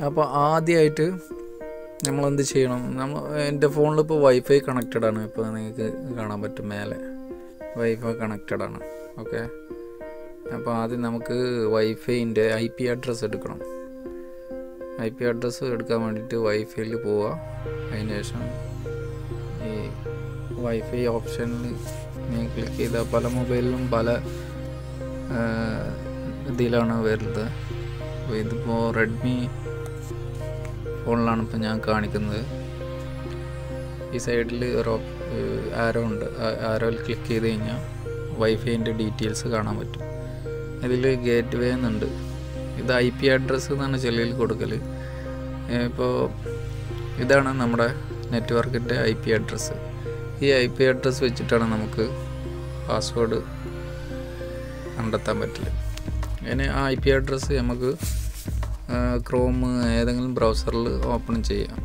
അപ്പോൾ ആദ്യമായിട്ട് നമ്മളെന്ത് ചെയ്യണം? നമ്മൾ എന്റെ ഫോണിൽ ഇപ്പോൾ വൈഫൈ കണക്റ്റഡ് ആണ്. ഇപ്പോൾ നിങ്ങൾക്ക് കാണാൻ പറ്റും മേലെ. വൈഫൈ കണക്റ്റഡ് ആണ്. ഓക്കെ? അപ്പോൾ ആദ്യം നമുക്ക് വൈഫൈന്റെ ഐ പി അഡ്രസ്സ് എടുക്കണം. ഐ പി അഡ്രസ്സ് എടുക്കാൻ വേണ്ടിയിട്ട് വൈഫൈയിൽ പോവുക അതിന് ശേഷം ഈ വൈഫൈ ഓപ്ഷനിൽ നീ ക്ലിക്ക് ചെയ്താൽ പല മൊബൈലിലും പല ഇതിലാണ് വരുന്നത്. അപ്പോൾ ഇതിപ്പോൾ റെഡ്മി ഫോണിലാണ് ഇപ്പം ഞാൻ കാണിക്കുന്നത്. ഈ സൈഡിൽ ഒരു ആരോ ഉണ്ട്. ആരോയിൽ ക്ലിക്ക് ചെയ്ത് കഴിഞ്ഞാൽ വൈഫൈന്റെ ഡീറ്റെയിൽസ് കാണാൻ പറ്റും. ഇതിൽ ഗേറ്റ് വേ എന്നുണ്ട്. ഇത് ഐ പി അഡ്രസ്സ് എന്നാണ് ചെല്ലിൽ കൊടുക്കൽ ഇപ്പോൾ ഇതാണ് നമ്മുടെ നെറ്റ്വർക്കിന്റെ ഐ പി അഡ്രസ്സ് ഈ ഐ പി അഡ്രസ്സ് വെച്ചിട്ടാണ് നമുക്ക് പാസ്വേഡ് കണ്ടെത്താൻ പറ്റില്ല. അങ്ങനെ ആ ഐ പി അഡ്രസ്സ് നമുക്ക് ക്രോം ഏതെങ്കിലും ബ്രൗസറിൽ ഓപ്പൺ ചെയ്യാം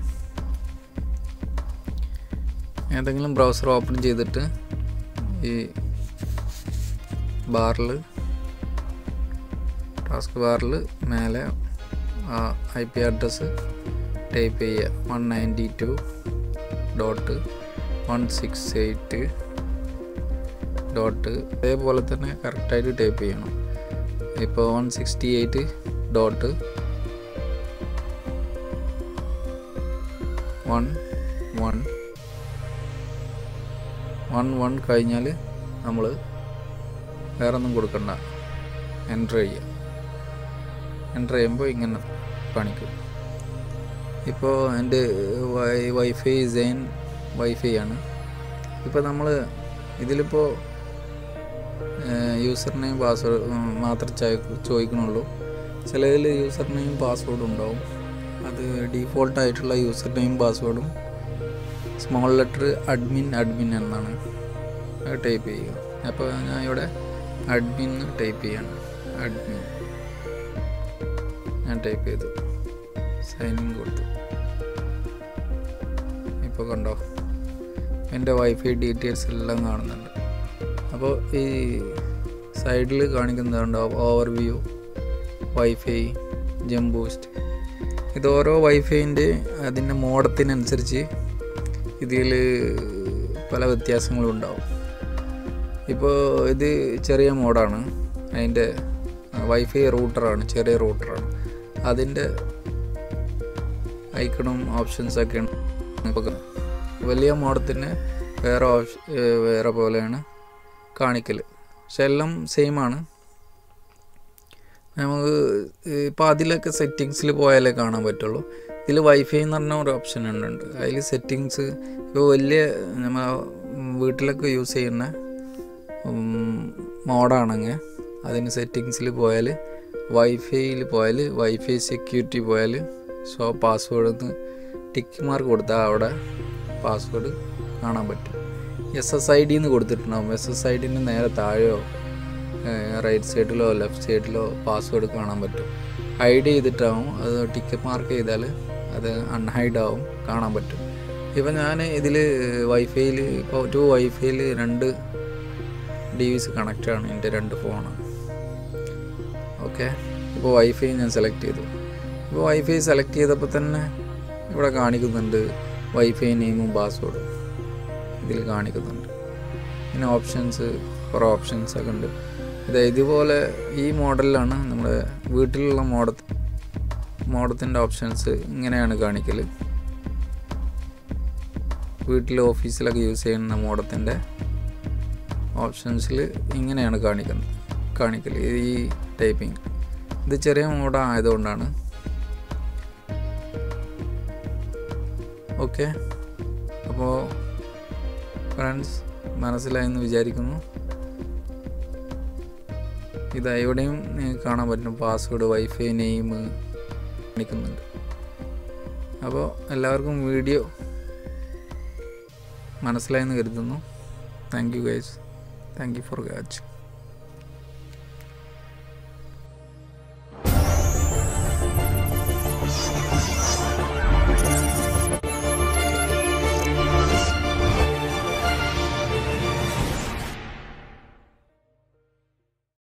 ഏതെങ്കിലും ബ്രൗസർ ഓപ്പൺ ചെയ്തിട്ട് ഈ ബാറിൽ ടാസ്ക് ബാറിൽ മേലെ ഐ പി അഡ്രസ്സ് ടൈപ്പ് ചെയ്യുക. One ninety two dot one six eight dot അതേപോലെ തന്നെ കറക്റ്റായിട്ട് ടൈപ്പ് ചെയ്യണം. ഇപ്പോൾ one sixty eight dot one one. One one കഴിഞ്ഞാൽ നമ്മൾ വേറെ ഒന്നും കൊടുക്കണ്ട. എന്റർ ചെയ്യുക എന്റർ ചെയ്യുമ്പോൾ ഇങ്ങനെ കാണിക്കും. ഇപ്പോൾ എന്റെ വൈ വൈഫൈ സെയിൻ വൈഫൈ ആണ്. ഇപ്പോൾ നമ്മൾ ഇതിലിപ്പോൾ യൂസർ നെയിം പാസ്വേഡ് മാത്രമേ ചോദിക്കണുള്ളൂ. ചിലതിൽ യൂസർ നെയിം പാസ്വേഡ് ഉണ്ടാവും. അത് ഡീഫോൾട്ട് ആയിട്ടുള്ള യൂസർ നെയിം പാസ്വേഡും സ്മോൾ ലെറ്റർ അഡ്മിൻ അഡ്മിൻ എന്നാണ്. അത് ടൈപ്പ് ചെയ്യുക. അപ്പോൾ ഞാൻ ഇവിടെ അഡ്മിൻ ടൈപ്പ് ചെയ്യാണ്. അഡ്മിൻ ഞാൻ ടൈപ്പ് ചെയ്തു. സൈൻ ഇൻ കൊടുത്തു. ഇപ്പോൾ കണ്ടോ? എന്റെ വൈഫൈ ഡീറ്റെയിൽസ് എല്ലാം കാണുന്നുണ്ട്. അപ്പോൾ ഈ സൈഡിൽ കാണിക്കുന്നതുണ്ടോ ഓവർ വ്യൂ വൈഫൈ ജം ബൂസ്റ്റ് ഇത് ഓരോ വൈഫൈന്റെ അതിന്റെ മോഡത്തിനനുസരിച്ച് ഇതിൽ പല വ്യത്യാസങ്ങളും ഉണ്ടാവും. ഇപ്പോൾ ഇത് ചെറിയ മോഡാണ്. അതിന്റെ വൈഫൈ റൂട്ടറാണ് ചെറിയ റൂട്ടറാണ്. അതിന്റെ ഐക്കണും ഓപ്ഷൻസൊക്കെയാണ് ഇപ്പോൾ വലിയ മോഡത്തിന് വേറെ ഓപ്ഷ വേറെ പോലെയാണ് കാണിക്കൽ പക്ഷെ എല്ലാം സെയിം ആണ്. നമുക്ക് ഇപ്പോൾ അതിലൊക്കെ സെറ്റിങ്സിൽ പോയാലേ കാണാൻ പറ്റുള്ളൂ. ഇതിൽ വൈഫൈ എന്ന് പറഞ്ഞ ഒരു ഓപ്ഷൻ ഉണ്ട് അതിൽ സെറ്റിങ്സ് ഇപ്പോൾ വലിയ നമ്മൾ വീട്ടിലൊക്കെ യൂസ് ചെയ്യുന്ന മോഡാണെങ്കിൽ അതിന് സെറ്റിങ്സിൽ പോയാൽ വൈഫൈയിൽ പോയാൽ വൈഫൈ സെക്യൂരിറ്റി പോയാൽ സോ പാസ്വേഡ് എന്ന് ടിക്ക് മാർക്ക് കൊടുത്താൽ അവിടെ പാസ്വേഡ് കാണാൻ പറ്റും. എസ് എസ് ഐ ഡി എന്ന് കൊടുത്തിട്ടുണ്ടാകും എസ് എസ് ഐ ഡിന്റെ നേരെ താഴെയോ റൈറ്റ് സൈഡിലോ ലെഫ്റ്റ് സൈഡിലോ പാസ്വേഡ് കാണാൻ പറ്റും. ഹൈഡ് ചെയ്തിട്ടാവും അത് ടിക്ക് മാർക്ക് ചെയ്താൽ അത് അൺഹൈഡ് ആവും കാണാൻ പറ്റും. ഇപ്പം ഞാൻ ഇതിൽ വൈഫൈയിൽ ഇപ്പോൾ ടു വൈഫൈയിൽ രണ്ട് ഡി വിസ് കണക്റ്റാണ് എന്റെ രണ്ട് ഫോണ് ഓക്കെ ഇപ്പോൾ വൈഫൈ ഞാൻ സെലക്ട് ചെയ്തു. ഇപ്പോൾ വൈഫൈ സെലക്ട് ചെയ്തപ്പോൾ തന്നെ ഇവിടെ കാണിക്കുന്നുണ്ട് വൈഫൈ നെയിമും പാസ്വേഡും ഇതിൽ കാണിക്കുന്നുണ്ട്. പിന്നെ ഓപ്ഷൻസ് കുറേ ഓപ്ഷൻസ് ഒക്കെ ഉണ്ട്. ഇത് ഇതുപോലെ ഈ മോഡലിലാണ് നമ്മൾ വീട്ടിലുള്ള മോഡ മോഡത്തിന്റെ ഓപ്ഷൻസ് ഇങ്ങനെയാണ് കാണിക്കൽ വീട്ടിൽ ഓഫീസിലൊക്കെ യൂസ് ചെയ്യുന്ന മോഡത്തിന്റെ ഓപ്ഷൻസിൽ ഇങ്ങനെയാണ് കാണിക്കുന്നത് കാണിക്കൽ ഈ ടൈപ്പിംഗ് ഇത് ചെറിയ മോഡ ആയതുകൊണ്ടാണ്. ഓക്കെ. അപ്പോൾ ഫ്രണ്ട്സ് മനസ്സിലായെന്ന് വിചാരിക്കുന്നു. ഇത് എവിടെയും കാണാൻ പറ്റും പാസ്വേഡ് വൈഫൈ നെയിം കാണിക്കുന്നുണ്ട്. അപ്പോൾ എല്ലാവർക്കും വീഡിയോ മനസ്സിലായെന്ന് കരുതുന്നു. Thank you guys thank you for watching